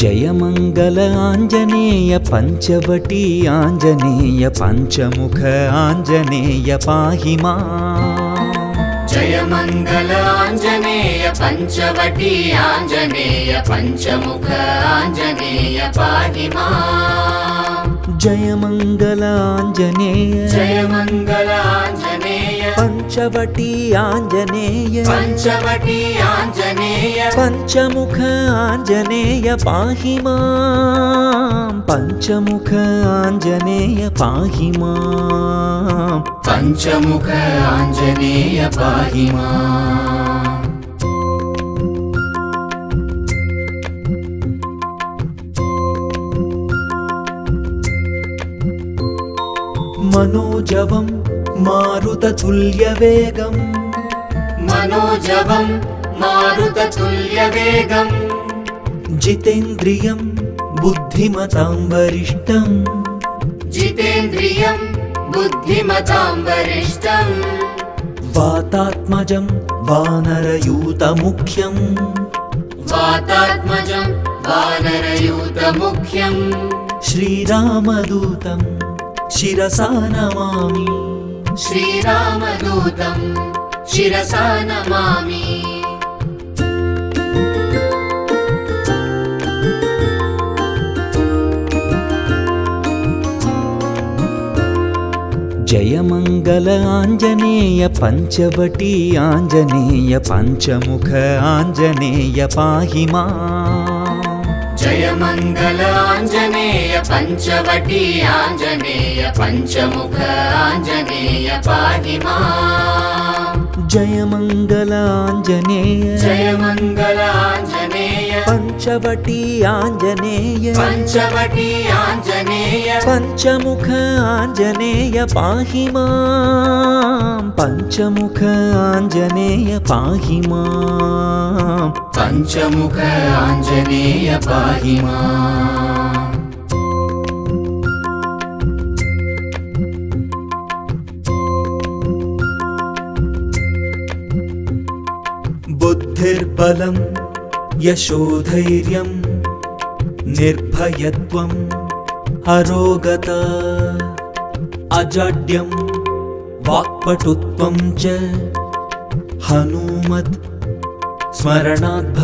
जयमङ्गल आञ्जनेय पञ्चवटी आञ्जनेय पञ्चमुख आञ्जनेय पाहि मा जय मङ्गल आञ्जनेय पञ्चवटी आञ्जनेय पञ्चमुख आञ्जनेय पाहि माम्। जयमङ्गल आञ्जनेय जय मङ्गल पञ्चवटी आञ्जनेय पञ्चवटी आञ्जनेय पञ्चमुख आञ्जनेय पाहि माम्। पञ्चमुख आञ्जनेय पाहि माम्। पञ्चमुख आञ्जनेय पाहि माम्। मारुततुल्यवेगम्। मनोजवं मारुततुल्यवेगम्। जितेन्द्रियं बुद्धिमतां वरिष्ठम् जितेन्द्रियं बुद्धिमतां वरिष्ठम् वातात्मजं वानरयूतमुख्यम्। वातात्मजं वानरयूतमुख्यम्। श्रीरामदूतं शिरसा नमामि श्रीरामदूतं शिरसा नमामि। जयमङ्गल आञ्जनेय पञ्चवटी आञ्जनेय पञ्चमुख आञ्जनेय पाहि मा जय मङ्गल आञ्जनेय पञ्चवटी आञ्जनेय पञ्चमुख आञ्जनेय पाहि माम्। जयमङ्गल आञ्जनेय जय मङ्गल पञ्चवटी आञ्जनेय पञ्चवटी आञ्जनेय पञ्चमुख आञ्जनेय पाहि माम्। पञ्चमुख आञ्जनेय पाहि माम्। पञ्चमुख आञ्जनेय पाहि माम्। बुद्धिर्बलं यशोधैर्यं निर्भयत्वम् अरोगता अजाड्यं वाक्पटुत्वं च हनूमत् स्मरणात्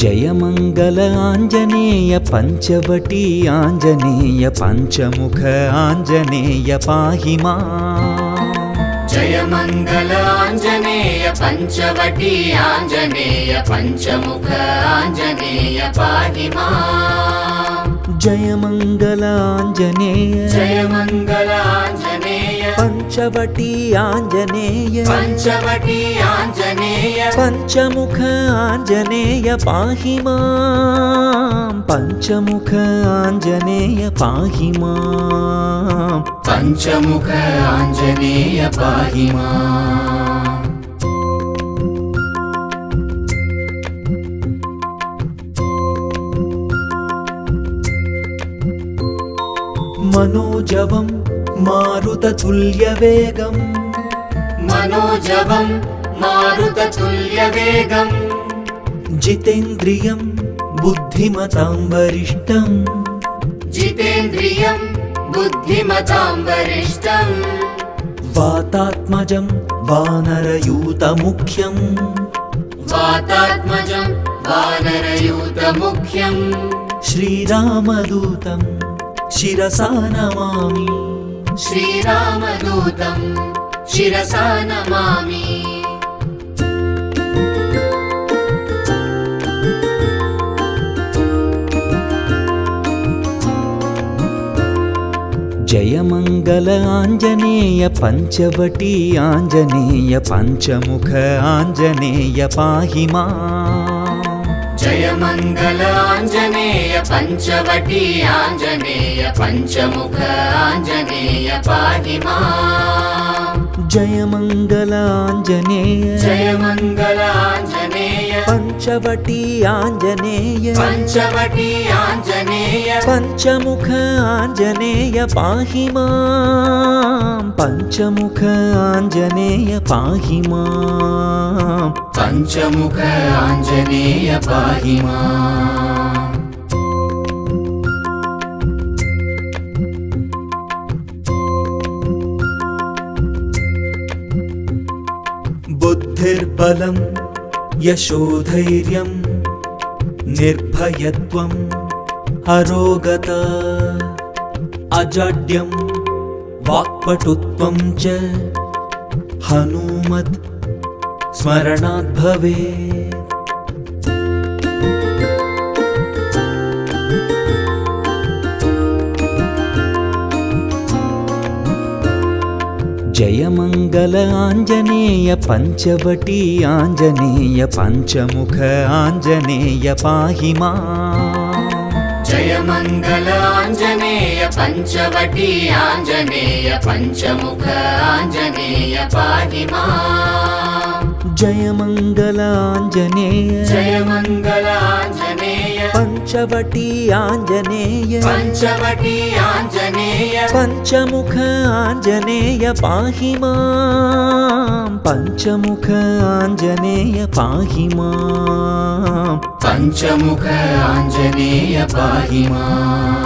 जयमङ्गल आञ्जनेय पञ्चवटी आञ्जनेय पञ्चमुख आञ्जनेय पाहि मा जय मङ्गल आञ्जनेय पञ्चवटी आञ्जनेय पञ्चमुख आञ्जनेय पाहि माम्। जयमङ्गल आञ्जनेय जय मङ्गल आञ्जनेय पञ्चवटी आञ्जनेय पञ्चवटी आञ्जनेय पञ्चमुख आञ्जनेय पाहि माम्। पञ्चमुख आञ्जनेय पाहि माम्। पञ्चमुख आञ्जनेय पाहि माम्। मनोजवं मारुततुल्यवेगम्। मनोजवं मारुततुल्यवेगम्। जितेन्द्रियं बुद्धिमतां वरिष्ठम् जितेन्द्रियं बुद्धिमतां वरिष्ठम् वातात्मजं वानरयूतमुख्यम्। वातात्मजं वानरयूतमुख्यम्। श्रीरामदूतं शिरसा नमामि श्रीरामदूतं शिरसा नमामि। जयमङ्गल आञ्जनेय पञ्चवटी आञ्जनेय पञ्चमुख आञ्जनेय पाहि मा जय मङ्गल आञ्जनेय पञ्चवटी आञ्जनेय पञ्चमुख आञ्जनेय पाहि माम् जय मङ्गलाञ्जनेय जय मङ्गल पञ्चवटी आञ्जनेय पञ्चवटी आञ्जनेय पञ्चमुख आञ्जनेय पाहि माँ पञ्चमुख आञ्जनेय पाहि माम्। पञ्चमुख आञ्जनेय पाहि माम्। यशोधैर्यं निर्भयत्वम् अरोगता अजाड्यं वाक्पटुत्वं च हनूमत् स्मरणात् भवेत् जय मङ्गल आञ्जनेय पञ्चवटी आञ्जनेय पञ्चमुख आञ्जनेय पाहि माम् जय मङ्गल आञ्जनेय पञ्चवटी आञ्जनेय पञ्चमुख आञ्जनेय पाहि माम् जय मङ्गल आञ्जनेय जय मङ्गल आञ्जनेय पञ्चवटी आञ्जनेय पञ्चवटी आञ्जनेय पञ्चमुख आञ्जनेय पाहि माँ पञ्चमुख आञ्जनेय पाहि माम्। पञ्चमुख आञ्जनेय पाहि माम्।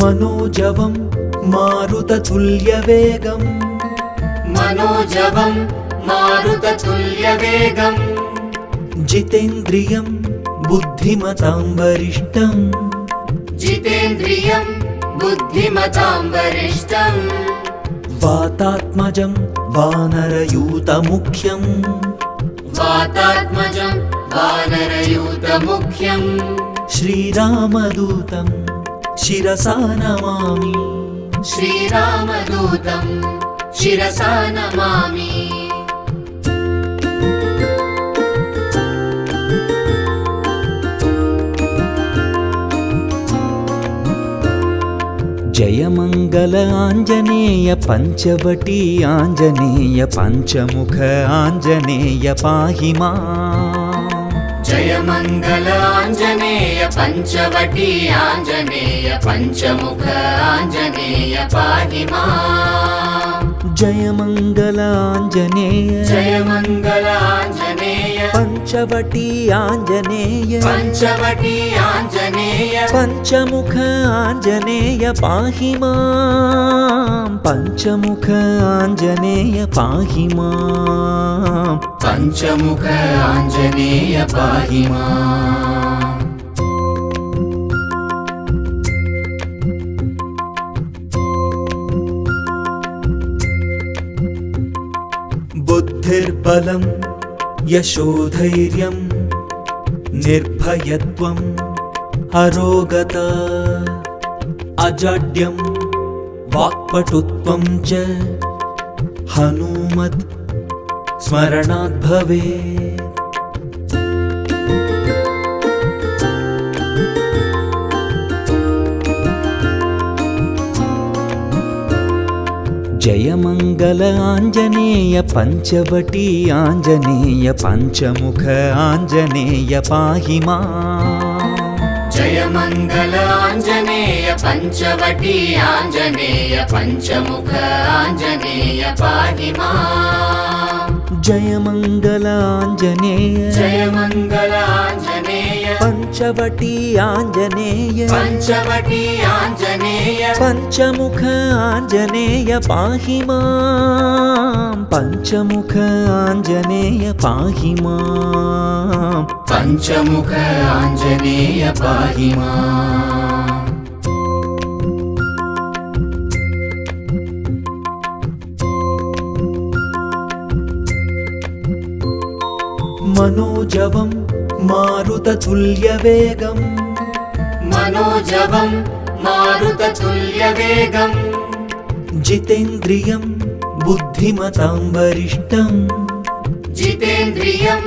मनोजवं मारुततुल्यवेगम्। मनोजवं मारुततुल्यवेगम्। जितेन्द्रियं बुद्धिमतां वरिष्ठम् जितेन्द्रियं बुद्धिमतां वरिष्ठम् वातात्मजं वानरयूतमुख्यम्। वातात्मजं वानरयूतमुख्यम्। श्रीरामदूतं शिरसा नमामि श्रीरामदूतं शिरसा नमामि। जय मङ्गल आञ्जनेय पञ्चवटी आञ्जनेय पञ्चमुख आञ्जनेय पाहि माम् जय मङ्गल आञ्जनेय पञ्चवटी आञ्जनेय पञ्चमुख आञ्जनेय पाहि माम् जय मङ्गल आञ्जनेय जय मङ्गल पञ्चवटी आञ्जनेय पञ्चवटी आञ्जनेय पञ्चमुख आञ्जनेय पाहि माँ पञ्चमुख आञ्जनेय पाहि माम्। पञ्चमुख आञ्जनेय पाहि माम्। बुद्धिर्बलं यशोधैर्यं निर्भयत्वम् अरोगता अजाड्यं वाक्पटुत्वं च हनूमत् स्मरणात् भवेत् जय मङ्गल आञ्जनेय पञ्चवटी आञ्जनेय पञ्चमुख आञ्जनेय पाहि माम् जय मङ्गल आञ्जनेय पञ्चवटी आञ्जनेय पञ्चमुख आञ्जनेय पाहि माम् जय मङ्गल आञ्जनेय जय मङ्गल आञ्जनेय पञ्चवटी आञ्जनेय पञ्चवटी आञ्जनेय पञ्चमुख आञ्जनेय पाहि मां पञ्चमुख आञ्जनेय पाहि माम्। पञ्चमुख आञ्जनेय पाहि माम्। मनोजवं मारुततुल्यवेगम्। मनोजवं मारुततुल्यवेगम्। जितेन्द्रियं बुद्धिमतां वरिष्ठम् जितेन्द्रियं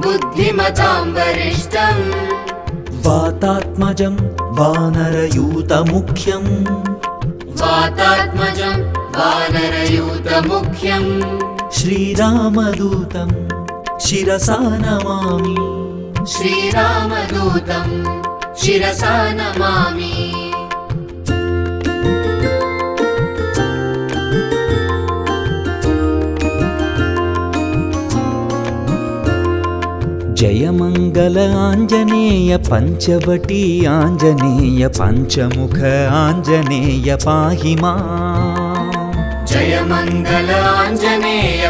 बुद्धिमतां वरिष्ठम् वातात्मजं वानरयूतमुख्यम्। वातात्मजं वानरयूतमुख्यम्। श्रीरामदूतं शिरसा नमामि श्रीरामदूतं शिरसा नमामि। जय मङ्गल आञ्जनेय पञ्चवटी आञ्जनेय पञ्चमुख आञ्जनेय पाहि माम् जय मङ्गल आञ्जनेय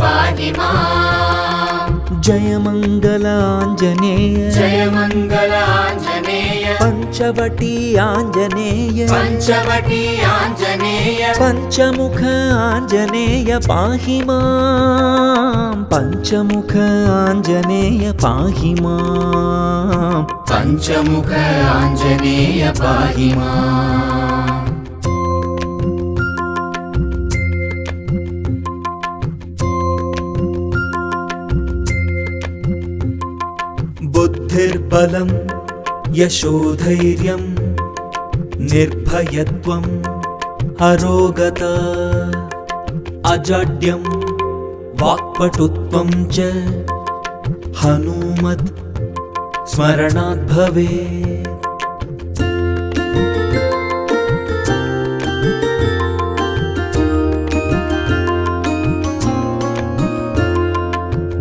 पाहि माम् जय मङ्गल आञ्जनेय जय मङ्गल आञ्जनेय पञ्चवटी आञ्जनेय पञ्चवटी आञ्जनेय पञ्चमुख आञ्जनेय पाहि माम्। पञ्चमुख आञ्जनेय पाहि माम्। पञ्चमुख आञ्जनेय पाहि माम् बुद्धिर्बलं यशोधैर्यं निर्भयत्वम् अरोगता अजाड्यं वाक्पटुत्वं च हनूमत् स्मरणात्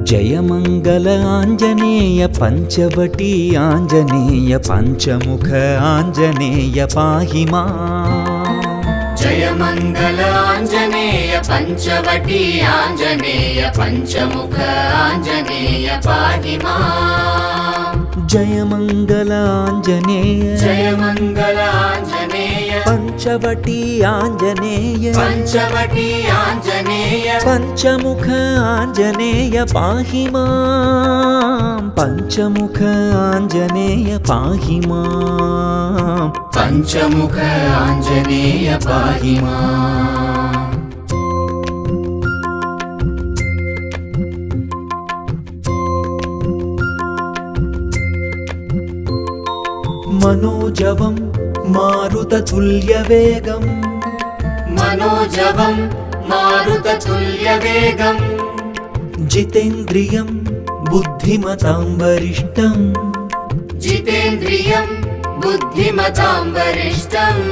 भवेत् जय मङ्गल आञ्जनेय पञ्चवटी आञ्जनेय पञ्चमुख आञ्जनेय पाहि माम् जय मङ्गल आञ्जनेय पञ्चवटी आञ्जनेय पञ्चमुख आञ्जनेय पाहि माम् जय मङ्गल आञ्जनेय जय मङ्गल आञ्जनेय पञ्चवटी आञ्जनेय पञ्चवटी आञ्जनेय पञ्चमुख आञ्जनेय पाहि माम्। पञ्चमुख आञ्जनेय पाहि माम्। पञ्चमुख आञ्जनेय पाहि माम्। मारुततुल्यवेगम्। मनोजवं मारुततुल्यवेगम्। जितेन्द्रियं बुद्धिमतां वरिष्ठम् जितेन्द्रियं बुद्धिमतां वरिष्ठम्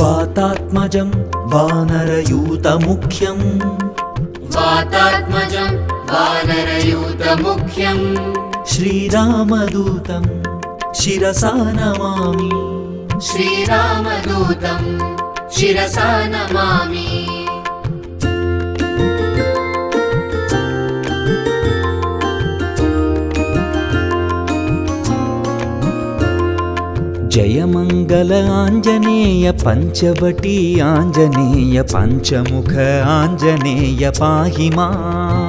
वातात्मजं वानरयूतमुख्यम्। वातात्मजं वानरयूतमुख्यम्। श्रीरामदूतं शिरसा नमामि श्रीरामदूतं शिरसा नमामि। जय मङ्गल आञ्जनेय पञ्चवटी आञ्जनेय पञ्चमुख आञ्जनेय पाहि माम्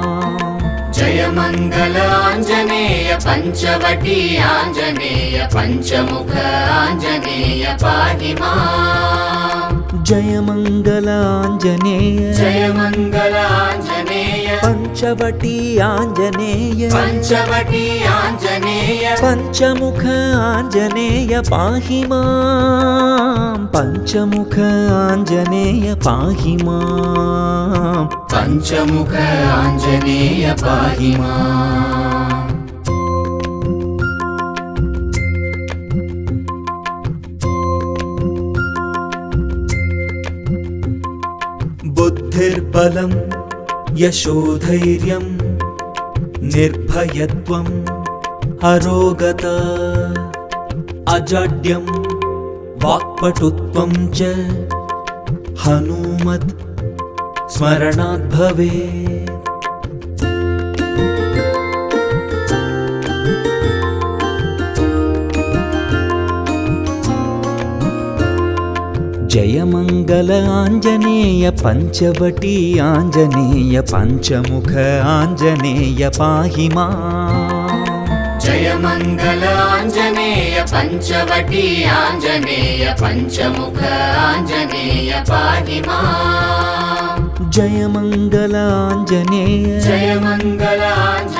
जय मङ्गल आञ्जनेय पञ्चवटी आञ्जनेय पञ्चमुख आञ्जनेय पाहि माम् जय मङ्गल आञ्जनेय जय मङ्गल आञ्जनेय पञ्चवटी आञ्जनेय पञ्चवटी आञ्जनेय पञ्चमुख आञ्जनेय पाहि माम्। पञ्चमुख आञ्जनेय पाहि माम्। पञ्चमुख आञ्जनेय पाहि माम् बुद्धिर्बलं यशोधैर्यं निर्भयत्वम् अरोगता अजाड्यं वाक्पटुत्वं च। हनूमत् स्मरणात् भवेत् जय मङ्गल आञ्जनेय पञ्चवटी आञ्जनेय पञ्चमुख आञ्जनेय पाहि माम् जय मङ्गल आञ्जनेय पञ्चवटी आञ्जनेय पञ्चमुख आञ्जनेय पाहि माम् जय मङ्गलाञ्जनेय जय मङ्गल आञ्जनेय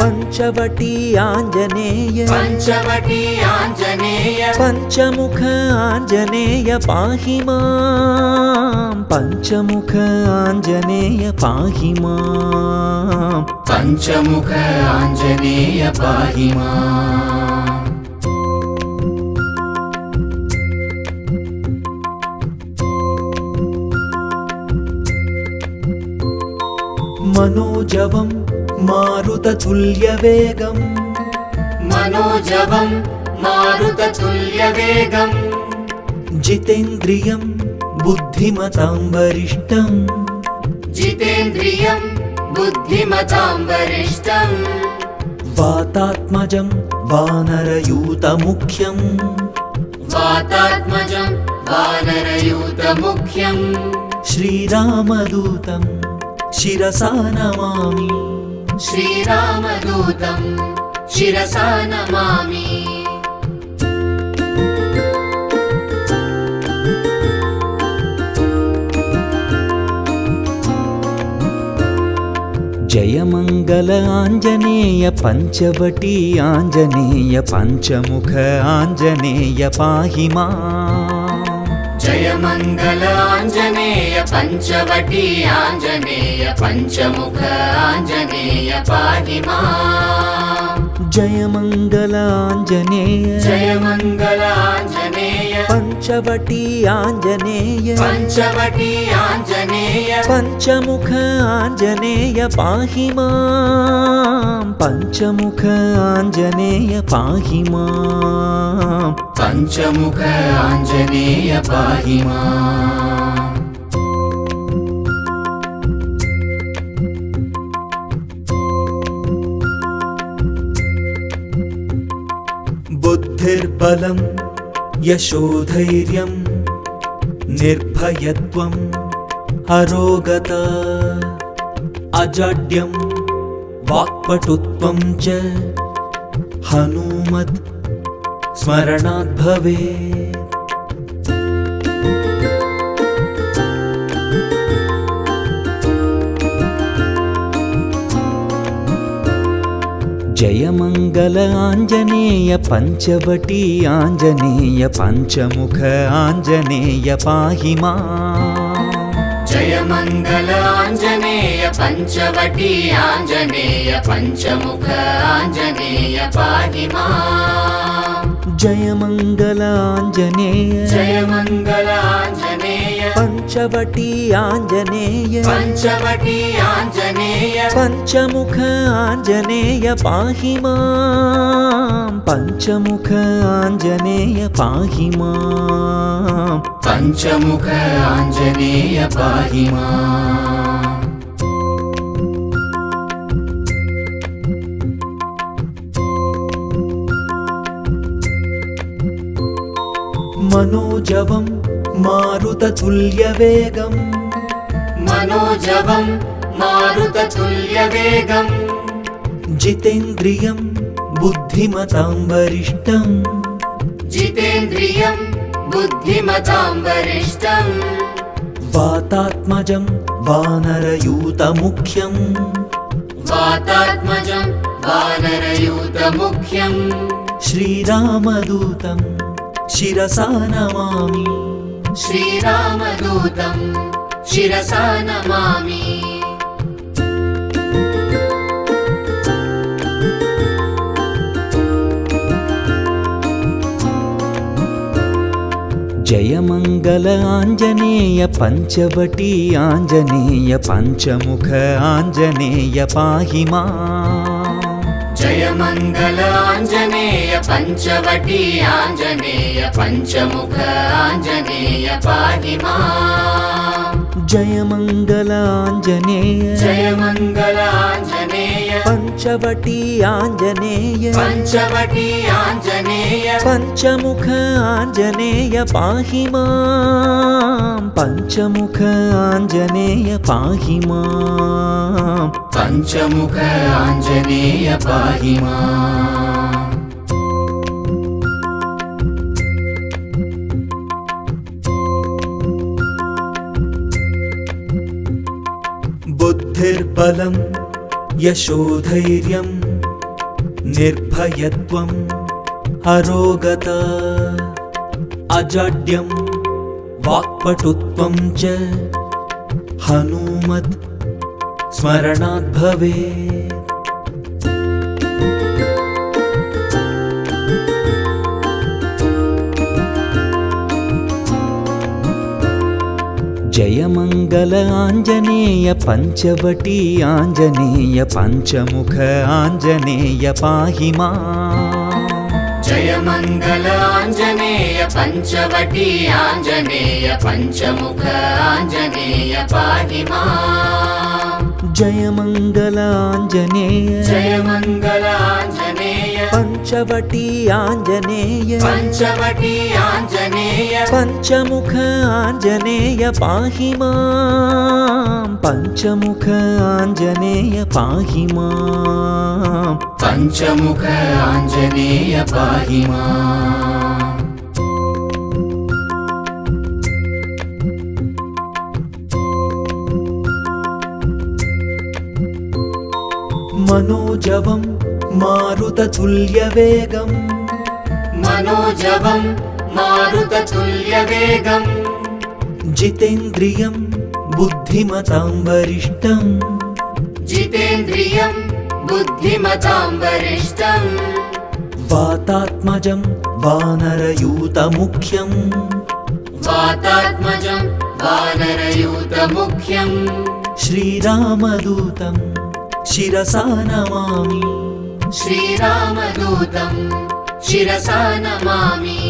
पञ्चवटी आञ्जनेय पञ्चवटी आञ्जनेय पञ्चमुख आञ्जनेय पाहि माँ पञ्चमुख आञ्जनेय पाहि माम्। पञ्चमुख आञ्जनेय पाहि माम्। मनोजवं मारुततुल्यवेगम्। मनोजवं मारुततुल्यवेगम्। जितेन्द्रियं बुद्धिमतां वरिष्ठम् जितेन्द्रियं बुद्धिमतां वरिष्ठम् वातात्मजं वानरयूतमुख्यम्। वातात्मजं वानरयूतमुख्यम्। श्रीरामदूतं शिरसा नमामि श्रीरामदूतं शिरसा नमामि। जय मङ्गल आञ्जनेय पञ्चवटी आञ्जनेय पञ्चमुख आञ्जनेय पाहि माम् जय मङ्गल आञ्जनेय पञ्चवटी आञ्जनेय पञ्चमुख आञ्जनेय पाहि माम् जय मङ्गल आञ्जनेय जय मङ्गल आञ्जनेय पञ्चवटी आञ्जनेय पञ्चवटी आञ्जनेय पञ्चमुख आञ्जनेय पाहि माँ पञ्चमुख आञ्जनेय पाहि माम्। पञ्चमुख आञ्जनेय पाहि माम्। बुद्धिर्बलं यशोधैर्यं निर्भयत्वम् अरोगता अजाड्यं वाक्पटुत्वं च हनूमत् स्मरणात् भवेत् जय मङ्गल आञ्जनेय पञ्चवटी आञ्जनेय पञ्चमुख आञ्जनेय पाहि माम् जय मङ्गल आञ्जनेय पञ्चवटी आञ्जनेय पञ्चमुख आञ्जनेय पाहि माम् जय मङ्गल आञ्जनेय। जय मङ्गल आञ्जनेय पञ्चवटी आञ्जनेय पञ्चवटी आञ्जनेय पञ्चमुख आञ्जनेय पाहि मां, मां, पञ्चमुख आञ्जनेय पाहि माम्। मनोजवं मारुततुल्यवेगम्। मनोजवं मारुततुल्यवेगम्। जितेन्द्रियं बुद्धिमतां वरिष्ठम् जितेन्द्रियं बुद्धिमतां वरिष्ठम् वातात्मजं वानरयूतमुख्यम्। वातात्मजं वानरयूतमुख्यम्। श्रीरामदूतं शिरसा नमामि श्रीरामदूतं शिरसा नमामि। जय मङ्गल आञ्जनेय पञ्चवटी आञ्जनेय पञ्चमुख आञ्जनेय पाहि माम् जय मङ्गल आञ्जनेय पञ्चवटी आञ्जनेय पञ्चमुख आञ्जनेय पाहि माम् जय मङ्गल आञ्जनेय जय मङ्गल आञ्जनेय पञ्चवटी आञ्जनेय पञ्चवटी आञ्जनेय पञ्चमुख आञ्जनेय पाहि माँ पञ्चमुख आञ्जनेय पाहि माम् पञ्चमुख आञ्जनेय पाहि मा बुद्धिर्बलं यशोधैर्यं निर्भयत्वम् अरोगता अजाड्यं वाक्पटुत्वं च हनूमत् स्मरणात् भवेत्। जय मङ्गल आञ्जनेय पञ्चवटी आञ्जनेय पञ्चमुख आञ्जनेय पाहि मा। जय मङ्गल आञ्जनेय पञ्चवटी आञ्जनेय पञ्चमुख आञ्जनेय मा जय मङ्गल आञ्जनेय जय मङ्गल आञ्जनेय पञ्चवटी आञ्जनेय पञ्चवटी आञ्जनेय पञ्चमुख आञ्जनेय पाहि मां पञ्चमुख आञ्जनेय पाहि माम्। पञ्चमुख आञ्जनेय पाहि मा मनोजवं मारुततुल्यवेगम्। मनोजवं मारुततुल्यवेगम्। जितेन्द्रियं बुद्धिमतां वरिष्ठम् जितेन्द्रियं बुद्धिमतां वरिष्ठम् वातात्मजं वानरयूतमुख्यम्। वातात्मजं वानरयूतमुख्यम्। श्रीरामदूतं शिरसा नमामि श्रीरामदूतं शिरसा नमामि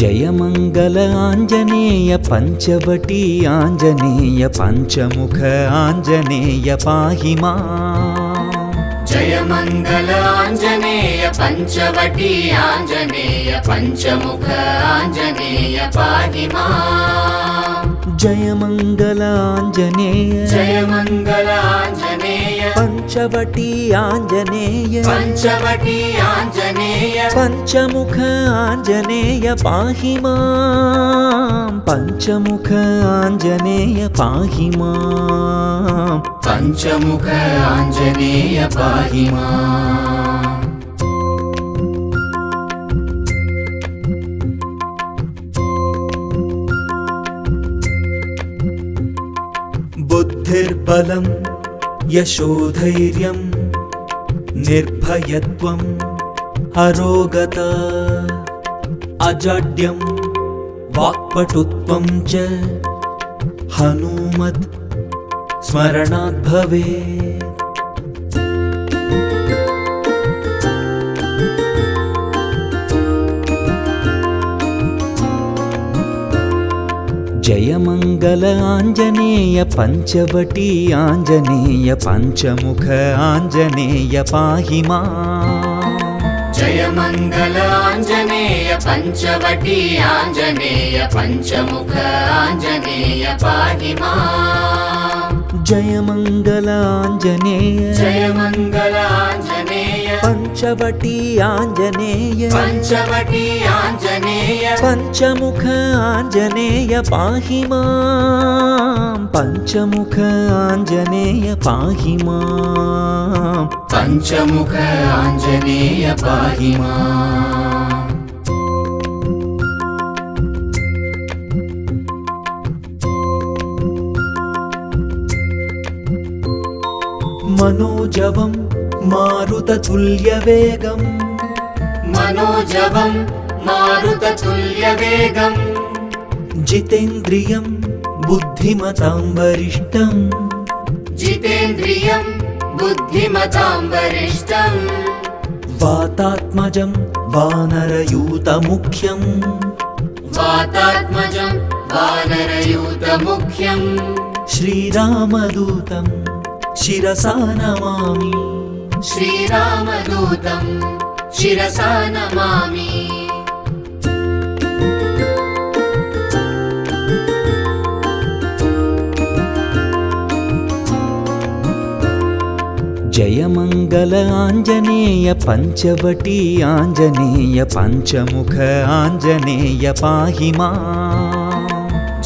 जय मङ्गल आञ्जनेय पञ्चवटी आञ्जनेय पञ्चमुख आञ्जनेय पाहि मा जय मङ्गल आञ्जनेय पञ्चवटी आञ्जनेय पञ्चमुख आञ्जनेय पाहि मा जय मङ्गल आञ्जनेय जय मङ्गल आञ्जनेय पञ्चवटी आञ्जनेय पञ्चवटी आञ्जनेय पञ्चमुख आञ्जनेय पाहि मां पञ्चमुख आञ्जनेय पाहि माम् पञ्चमुख आञ्जनेय पाहि बुद्धिर्बलं यशोधैर्यं निर्भयत्वम् अरोगता अजाड्यं वाक्पटुत्वं च हनूमत् स्मरणात् भवेत्। जय मङ्गल आञ्जनेय पञ्चवटी आञ्जनेय पञ्चमुख आञ्जनेय पाहि मा जय मङ्गल आञ्जनेय पञ्चवटी आञ्जनेय पञ्चमुख आञ्जनेय पाहि मा जय मङ्गल आञ्जनेय जय आञ्जनेय पञ्चवटी आञ्जनेय पञ्चवटी आञ्जनेय पञ्चमुख आञ्जनेय पाहि माँ पञ्चमुख आञ्जनेय पाहि माम्। पञ्चमुख आञ्जनेय पाहि मा मनोजवं मारुततुल्यवेगम्। मनोजवं मारुततुल्यवेगम्। जितेन्द्रियं बुद्धिमतां वरिष्ठम्। जितेन्द्रियं बुद्धिमतां वरिष्ठम्। वातात्मजं वानरयूतमुख्यम्। वातात्मजं वानरयूतमुख्यम्। श्रीरामदूतं शिरसा नमामि। श्रीरामदूतं शिरसा नमामि। जयमङ्गल आञ्जनेय पञ्चवटी आञ्जनेय पञ्चमुख आञ्जनेय पाहि मा।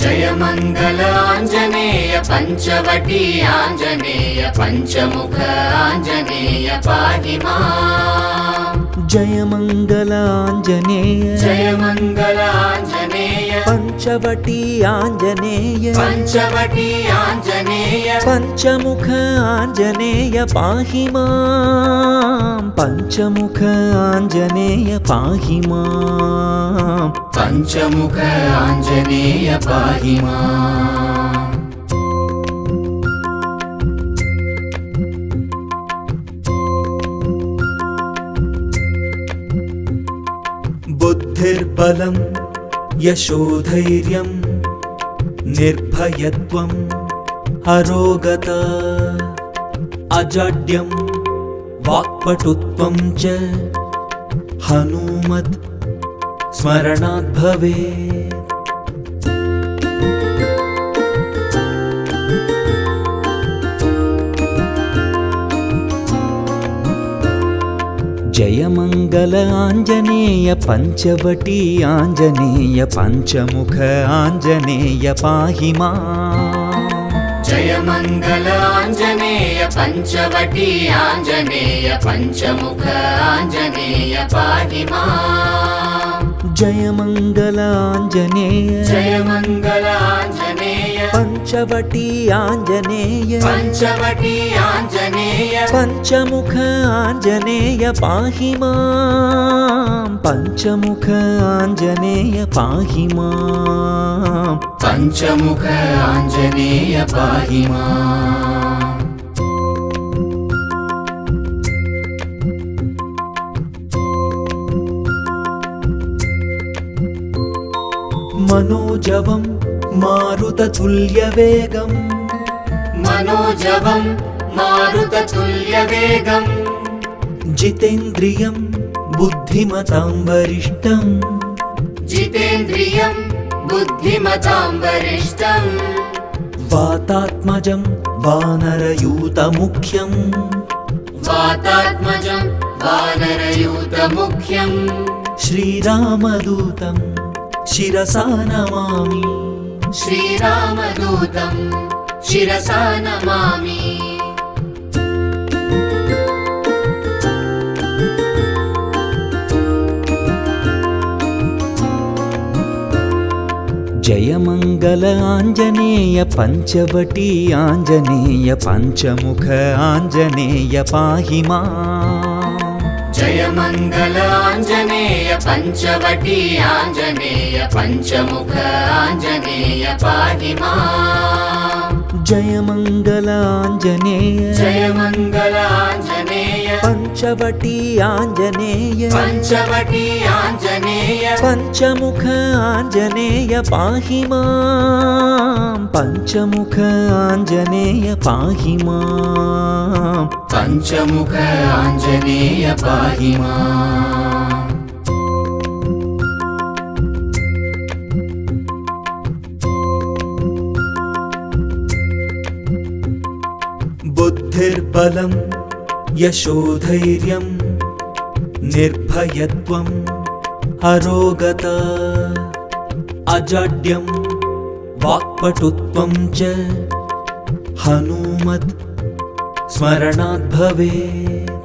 जय मङ्गल आञ्जनेय पञ्चवटी आञ्जनेय पञ्चमुख आञ्जनेय पाहि माम् जयमङ्गल आञ्जनेय जय मङ्गल आञ्जनेय पञ्चवटी आञ्जनेय पञ्चवटी आञ्जनेय पञ्चमुख आञ्जनेय पाहि माँ पञ्चमुख आञ्जनेय पाहि माम्। पञ्चमुख आञ्जनेय पाहि माम्। बुद्धिर्बलं यशोधैर्यं निर्भयत्वम् अरोगता अजाड्यं वाक्पटुत्वं च हनूमत् स्मरणात् जयमङ्गल आञ्जनेय पञ्चवटी आञ्जनेय पञ्चमुख आञ्जनेय पाहि मा जय मङ्गल आञ्जनेय पञ्चवटी आञ्जनेय पञ्चमुख आञ्जनेय पाहि माम् जयमङ्गल आञ्जनेय जय मङ्गल आञ्जनेय पञ्चवटी आञ्जनेय पञ्चवटी आञ्जनेय पञ्चमुख आञ्जनेय पाहि माँ पञ्चमुख आञ्जनेय पाहि माम्। पञ्चमुख आञ्जनेय पाहि माम् मारुततुल्यवेगम्। मनोजवं मारुततुल्यवेगम्। जितेन्द्रियं बुद्धिमतां वरिष्ठम् जितेन्द्रियं बुद्धिमतां वरिष्ठम् वातात्मजं वानरयूतमुख्यम्। वातात्मजं वानरयूतमुख्यम्। श्रीरामदूतं शिरसा नमामि श्रीरामदूतं शिरसा नमामि। जयमङ्गल आञ्जनेय पञ्चवटी आञ्जनेय पञ्चमुख आञ्जनेय पाहि मा जय मङ्गल आञ्जनेय पञ्चवटी आञ्जनेय पञ्चमुख आञ्जनेय पाहि माम् जयमङ्गल आञ्जनेय मङ्गल आञ्जनेय पञ्चवटी आञ्जनेय पञ्चवटी आञ्जनेय पञ्चमुख आञ्जनेय पाहि माँ पञ्चमुख आञ्जनेय पाहि माम्। पञ्चमुख आञ्जनेय पाहि माम्। बुद्धिर्बलं यशोधैर्यं निर्भयत्वम् अरोगता अजाड्यं वाक्पटुत्वं च हनूमत् स्मरणात् भवेत्